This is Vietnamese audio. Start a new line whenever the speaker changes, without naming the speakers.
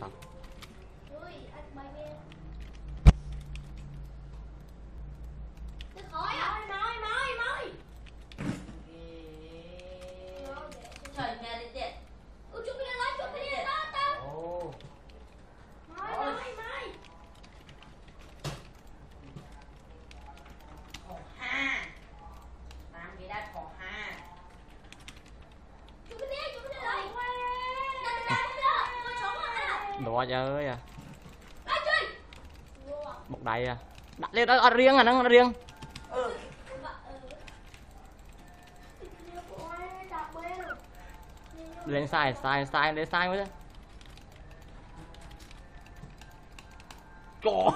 À? Nói.
trời nghe
Đùa chơi à. Một đầy à. Đặt lên đó riêng à nó riêng.
ừ
Lên sai sai sai lên sai mới.
Cổ.